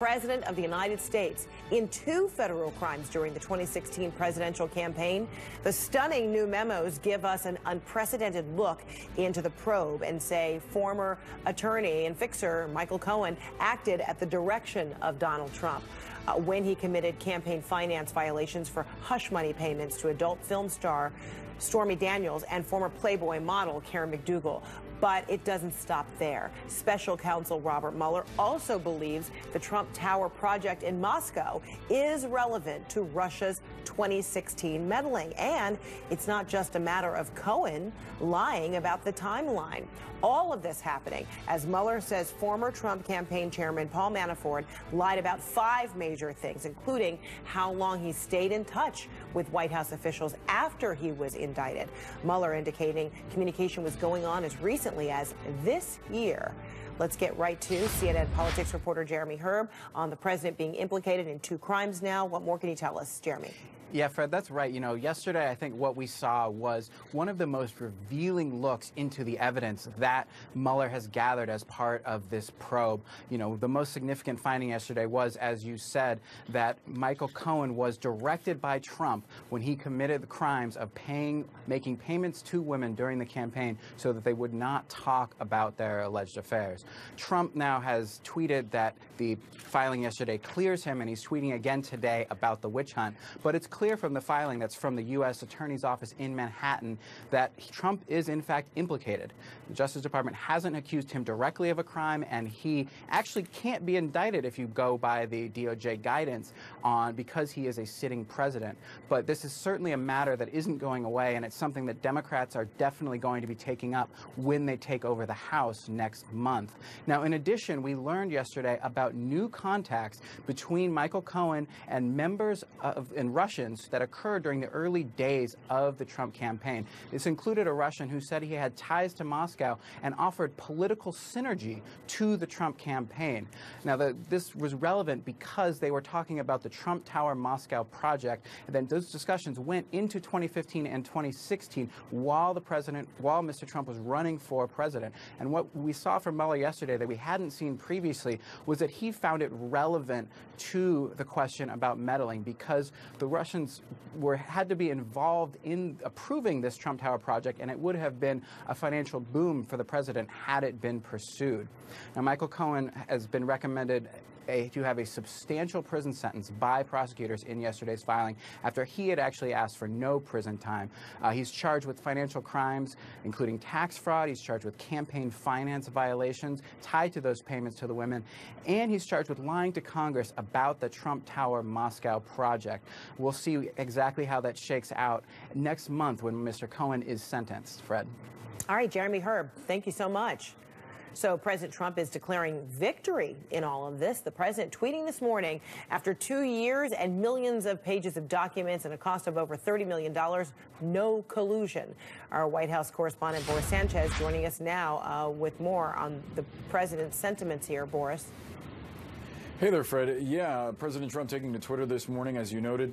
President of the United States in two federal crimes during the 2016 presidential campaign. The stunning new memos give us an unprecedented look into the probe and say former attorney and fixer Michael Cohen acted at the direction of Donald Trump. Uh, when he committed campaign finance violations for hush money payments to adult film star Stormy Daniels and former Playboy model Karen McDougal. But it doesn't stop there. Special counsel Robert Mueller also believes the Trump Tower project in Moscow is relevant to Russia's 2016 meddling. And it's not just a matter of Cohen lying about the timeline. All of this happening as Mueller says former Trump campaign chairman Paul Manafort lied about five major things, including how long he stayed in touch with White House officials after he was indicted. Mueller indicating communication was going on as recently as this year. Let's get right to CNN politics reporter Jeremy Herb on the president being implicated in two crimes now. What more can you tell us, Jeremy? Yeah, Fred, that's right. You know, yesterday I think what we saw was one of the most revealing looks into the evidence that Mueller has gathered as part of this probe. You know, the most significant finding yesterday was, as you said, that Michael Cohen was directed by Trump when he committed the crimes of paying, making payments to women during the campaign so that they would not talk about their alleged affairs. Trump now has tweeted that the filing yesterday clears him, and he's tweeting again today about the witch hunt. But it's clear from the filing that's from the U.S. Attorney's Office in Manhattan that Trump is in fact implicated. The Justice Department hasn't accused him directly of a crime, and he actually can't be indicted if you go by the DOJ guidance on because he is a sitting president. But this is certainly a matter that isn't going away, and it's something that Democrats are definitely going to be taking up when they take over the House next month. Now, in addition, we learned yesterday about new contacts between Michael Cohen and members of in That occurred during the early days of the Trump campaign. This included a Russian who said he had ties to Moscow and offered political synergy to the Trump campaign. Now, the, this was relevant because they were talking about the Trump Tower Moscow project, and then those discussions went into 2015 and 2016 while the president, while Mr. Trump was running for president. And what we saw from Mueller yesterday that we hadn't seen previously was that he found it relevant to the question about meddling because the Russian Russians were had to be involved in approving this Trump Tower project, and it would have been a financial boom for the president had it been pursued. Now, Michael Cohen has been recommended a, to have a substantial prison sentence by prosecutors in yesterday's filing after he had actually asked for no prison time. Uh, he's charged with financial crimes, including tax fraud. He's charged with campaign finance violations tied to those payments to the women. And he's charged with lying to Congress about the Trump Tower Moscow project. We'll see exactly how that shakes out next month when Mr. Cohen is sentenced. Fred. All right, Jeremy Herb, thank you so much. So President Trump is declaring victory in all of this. The president tweeting this morning after two years and millions of pages of documents and a cost of over $30 million, no collusion. Our White House correspondent Boris Sanchez joining us now uh, with more on the president's sentiments here. Boris. Hey there, Fred. Yeah, President Trump taking to Twitter this morning, as you noted,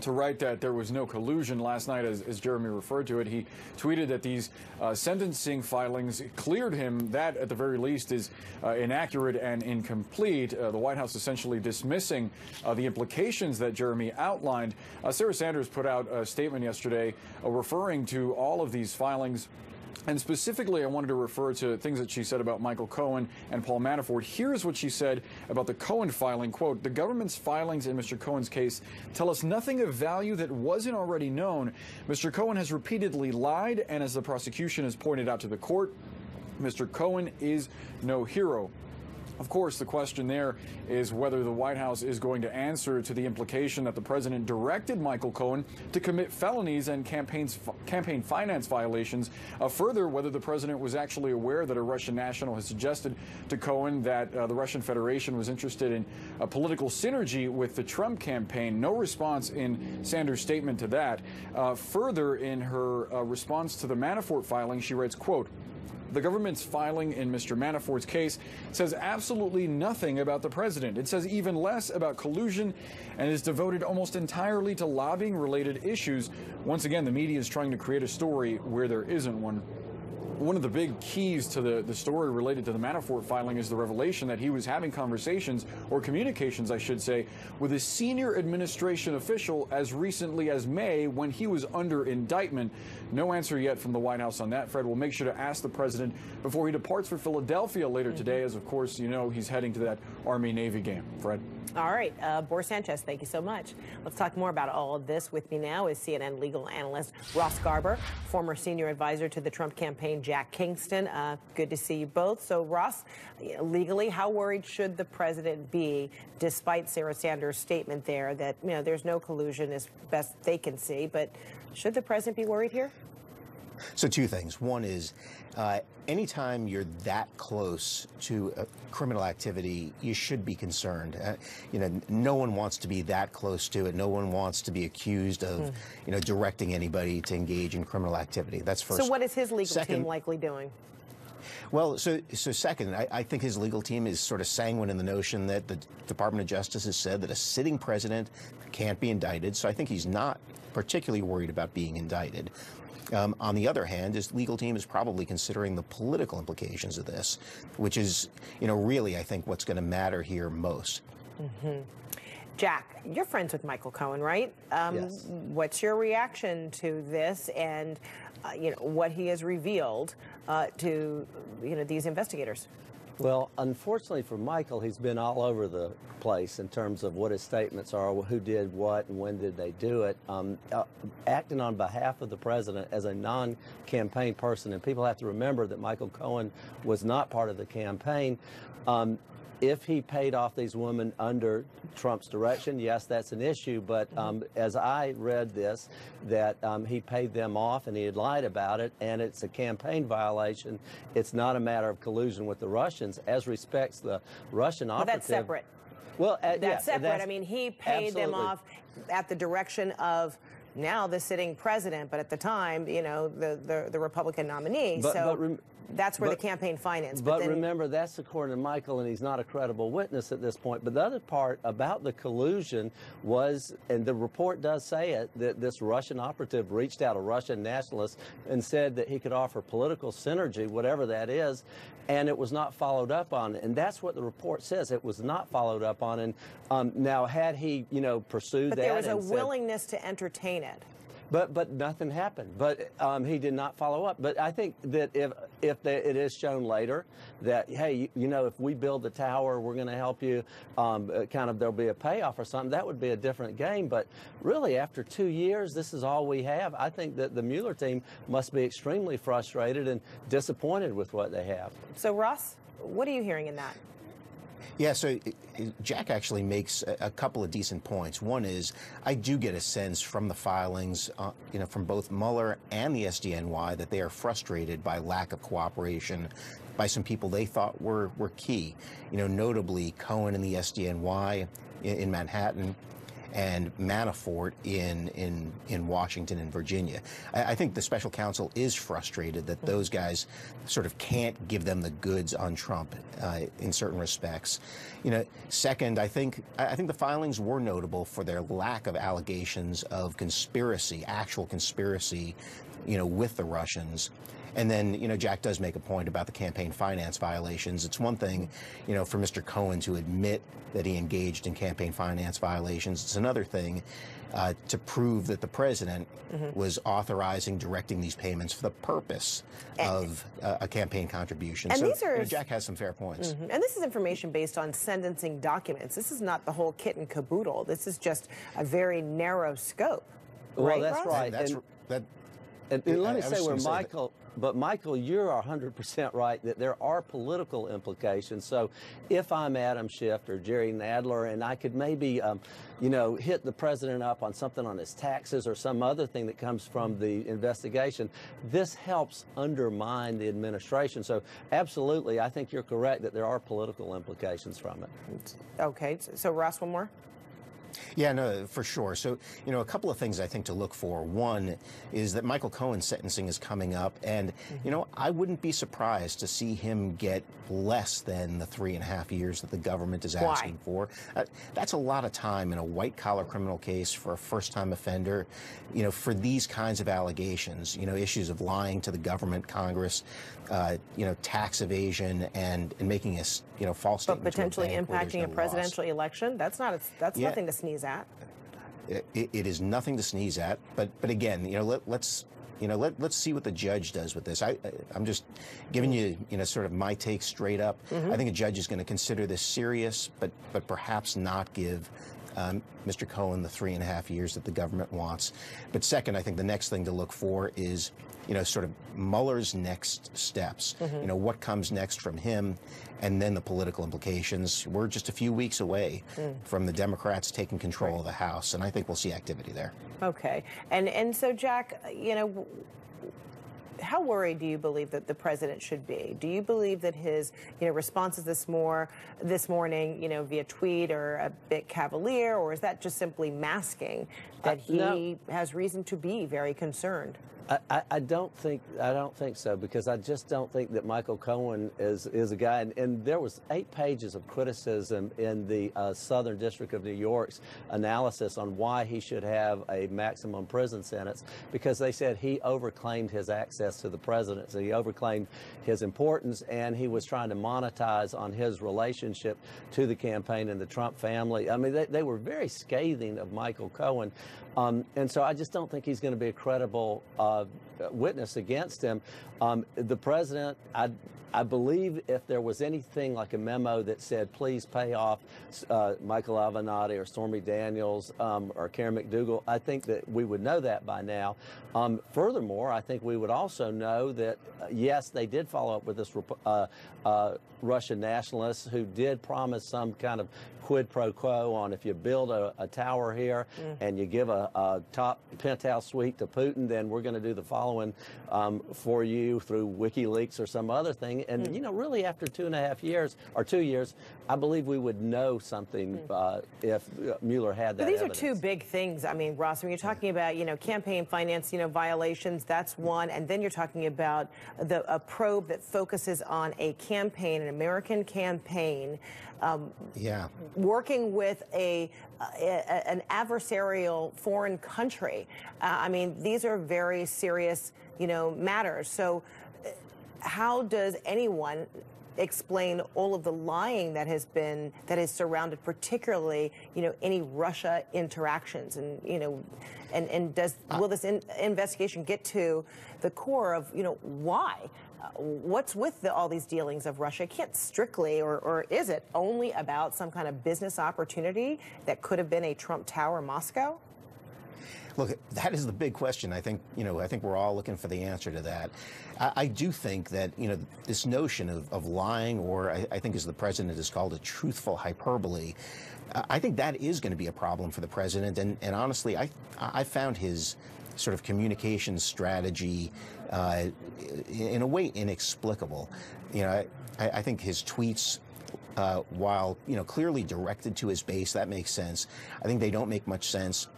to write that there was no collusion last night, as, as Jeremy referred to it. He tweeted that these uh, sentencing filings cleared him. That, at the very least, is uh, inaccurate and incomplete. Uh, the White House essentially dismissing uh, the implications that Jeremy outlined. Uh, Sarah Sanders put out a statement yesterday uh, referring to all of these filings. And specifically, I wanted to refer to things that she said about Michael Cohen and Paul Manafort. Here's what she said about the Cohen filing. Quote, the government's filings in Mr. Cohen's case tell us nothing of value that wasn't already known. Mr. Cohen has repeatedly lied, and as the prosecution has pointed out to the court, Mr. Cohen is no hero. Of course, the question there is whether the White House is going to answer to the implication that the president directed Michael Cohen to commit felonies and campaigns, campaign finance violations. Uh, further, whether the president was actually aware that a Russian national has suggested to Cohen that uh, the Russian Federation was interested in a political synergy with the Trump campaign. No response in Sanders' statement to that. Uh, further, in her uh, response to the Manafort filing, she writes, quote, the government's filing in Mr. Manafort's case says absolutely nothing about the president. It says even less about collusion and is devoted almost entirely to lobbying related issues. Once again, the media is trying to create a story where there isn't one. One of the big keys to the, the story related to the Manafort filing is the revelation that he was having conversations, or communications, I should say, with a senior administration official as recently as May when he was under indictment. No answer yet from the White House on that, Fred. We'll make sure to ask the president before he departs for Philadelphia later mm-hmm. today, as of course, you know, he's heading to that Army Navy game. Fred. All right. Uh, Boris Sanchez, thank you so much. Let's talk more about all of this. With me now is CNN legal analyst Ross Garber, former senior advisor to the Trump campaign, Jack Kingston. Uh, good to see you both. So, Ross, legally, how worried should the president be, despite Sarah Sanders' statement there that you know there's no collusion as best they can see? But should the president be worried here? So, two things. One is uh, anytime you're that close to criminal activity, you should be concerned. Uh, you know, no one wants to be that close to it. No one wants to be accused of, mm. you know, directing anybody to engage in criminal activity. That's first. So, what is his legal Second, team likely doing? Well, so so second, I, I, think his legal team is sort of sanguine in the notion that the Department of Justice has said that a sitting president can't be indicted. So I think he's not particularly worried about being indicted. Um, on the other hand, his legal team is probably considering the political implications of this, which is, you know, really, I think, what's going to matter here most. Mm-hmm. Jack, you're friends with Michael Cohen, right? Um, yes. What's your reaction to this and, uh, you know, what he has revealed uh, to, you know, these investigators? Well, unfortunately for Michael, he's been all over the place in terms of what his statements are, who did what, and when did they do it. Um, uh, acting on behalf of the president as a non campaign person, and people have to remember that Michael Cohen was not part of the campaign. Um, if he paid off these women under Trump's direction, yes, that's an issue. But um, as I read this, that um, he paid them off and he had lied about it, and it's a campaign violation. It's not a matter of collusion with the Russians. As respects the Russian well, operative, that's separate. Well, uh, that's yeah, separate. That's, I mean, he paid absolutely. them off at the direction of now the sitting president, but at the time, you know, the the, the Republican nominee. But, so but that's where but, the campaign finance. But, but then, remember, that's according to Michael, and he's not a credible witness at this point. But the other part about the collusion was, and the report does say it, that this Russian operative reached out, a Russian nationalist, and said that he could offer political synergy, whatever that is, and it was not followed up on. And that's what the report says. It was not followed up on. And um, now, had he, you know, pursued but that, there was a said, willingness to entertain it. But but nothing happened. But um, he did not follow up. But I think that if if it is shown later that hey you, you, know if we build the tower we're going to help you um, uh, kind of there'll be a payoff or something that would be a different game. But really after two years this is all we have. I think that the Mueller team must be extremely frustrated and disappointed with what they have. So Ross, what are you hearing in that? Yeah, so Jack actually makes a, couple of decent points. One is I do get a sense from the filings, uh, you know, from both Mueller and the SDNY that they are frustrated by lack of cooperation by some people they thought were were key. You know, notably Cohen and the SDNY in, in Manhattan and Manafort in in in Washington and Virginia. I, I, think the special counsel is frustrated that those guys sort of can't give them the goods on Trump uh, in certain respects. You know, second, I think I think the filings were notable for their lack of allegations of conspiracy, actual conspiracy, you know, with the Russians. And then, you know, Jack does make a point about the campaign finance violations. It's one thing, you know, for Mr. Cohen to admit that he engaged in campaign finance violations. It's another thing uh, to prove that the president mm-hmm. was authorizing, directing these payments for the purpose and, of uh, a campaign contribution. And so these are, you know, Jack has some fair points. Mm-hmm. And this is information based on sentencing documents. This is not the whole kit and caboodle. This is just a very narrow scope. Well, right, that's Ross? right. That's, and, that, and, and let me say where Michael, but Michael, you're 100% right that there are political implications. So if I'm Adam Schiff or Jerry Nadler and I could maybe, um, you know, hit the president up on something on his taxes or some other thing that comes from the investigation, this helps undermine the administration. So absolutely, I think you're correct that there are political implications from it. Okay. So Ross, one more. Yeah, no, for sure. So, you know, a couple of things I think to look for. One is that Michael Cohen's sentencing is coming up, and, you know, I wouldn't be surprised to see him get less than the three and a half years that the government is asking Why? for. Uh, that's a lot of time in a white collar criminal case for a first time offender, you know, for these kinds of allegations, you know, issues of lying to the government, Congress, uh, you know, tax evasion, and, and making a, you know, false But statement a potentially bank where there's impacting a no loss. presidential election, that's not, a, that's Yeah. nothing to sneeze at. it, it is nothing to sneeze at. But but again, you know, let, let's you know let let's see what the judge does with this. I I- I'm just giving you you know sort of my take straight up. Mm-hmm. I think a judge is going to consider this serious, but but perhaps not give. Um, Mr. Cohen, the three and a half years that the government wants. But second, I think the next thing to look for is, you know, sort of Mueller's next steps. You know, what comes next from him, and then the political implications. We're just a few weeks away from the Democrats taking control of the House, and I think we'll see activity there. Okay. And and so Jack, you know, how worried do you believe that the president should be? Do you believe that his, you know, responses this more this morning, you know, via tweet are a bit cavalier, or is that just simply masking that he no. has reason to be very concerned? I, I, I don't think I don't think so because I just don't think that Michael Cohen is is a guy. And, and there was eight pages of criticism in the uh, Southern District of New York's analysis on why he should have a maximum prison sentence because they said he overclaimed his access to the presidency, he overclaimed his importance, and he was trying to monetize on his relationship to the campaign and the Trump family. I mean, they, they were very scathing of Michael Cohen. Um, and so I just don't think he's going to be a credible uh, witness against him. Um, the president, I, I believe if there was anything like a memo that said, please pay off uh, Michael Avenatti or Stormy Daniels um, or Karen McDougal, I think that we would know that by now. Um, furthermore, I think we would also know that, uh, yes, they did follow up with this rep- uh, uh, Russian nationalist who did promise some kind of quid pro quo on if you build a, a tower here and you give a, a top penthouse suite to Putin, then we're going to do the following um, for you through WikiLeaks or some other thing. And, you know, really after two and a half years or two years, I believe we would know something uh, if uh, Mueller had that. But these evidence. are two big things. I mean, Ross, when you're talking about, you know, campaign finance, you know, violations, that's one. And then you're talking about the a probe that focuses on a campaign, an American campaign, um, Yeah. working with a, a, a- an adversarial foreign country. Uh, I mean, these are very serious, you know, matters. So, uh, how does anyone explain all of the lying that has been that has surrounded particularly you know any russia interactions and you know and and does will this in, investigation get to the core of you know why uh, what's with the, all these dealings of Russia? It can't strictly, or, or is it only about some kind of business opportunity that could have been a Trump Tower Moscow? Look, that is the big question. I think you know. I think we're all looking for the answer to that. I, I do think that you know this notion of, of lying, or I, I think as the president has called it, truthful hyperbole. I think that is going to be a problem for the president. And, and honestly, I I found his sort of communication strategy uh, in a way inexplicable. You know, I, I think his tweets uh, while you know clearly directed to his base, that makes sense. I think they don't make much sense.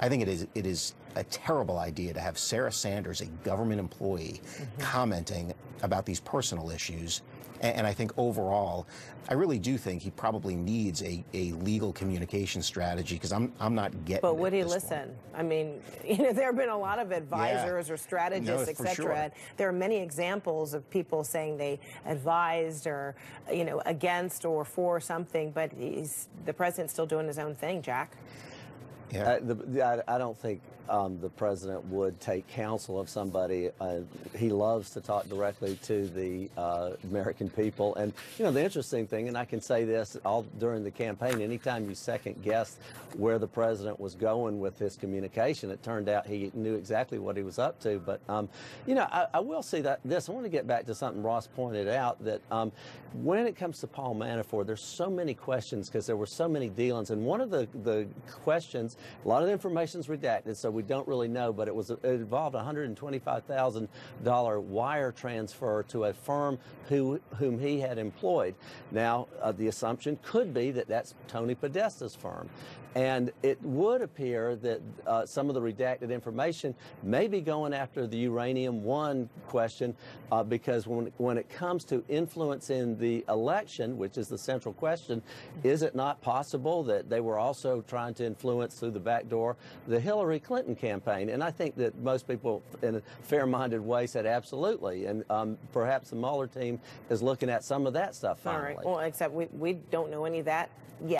I think it is it is a terrible idea to have Sarah Sanders, a government employee, mm-hmm. commenting about these personal issues. And, and I think overall, I really do think he probably needs a, a legal communication strategy because I'm I'm not getting. But would he listen? point. I mean, you know, there have been a lot of advisors or strategists, No, et cetera. sure. and There are many examples of people saying they advised or, you know, against or for something, but he's the president's still doing his own thing, Jack. Yeah. The, I, I don't think um, the president would take counsel of somebody. Uh, he loves to talk directly to the uh, American people. And, you know, the interesting thing, and I can say this all during the campaign, anytime you second guess where the president was going with his communication, it turned out he knew exactly what he was up to. But, um, you know, I, I will say that this, I want to get back to something Ross pointed out that um, when it comes to Paul Manafort, there's so many questions because there were so many dealings. And one of the, the questions A lot of the information is redacted, so we don't really know, but it was it involved a $125,000 wire transfer to a firm who, whom he had employed. Now, uh, the assumption could be that that's Tony Podesta's firm. And it would appear that uh, some of the redacted information may be going after the uranium one question uh, because when, when it comes to influence in the election, which is the central question, is it not possible that they were also trying to influence through the back door the Hillary Clinton campaign? And I think that most people in a fair minded way said absolutely. And um, perhaps the Mueller team is looking at some of that stuff All finally. right. Well, except we, we don't know any of that yet.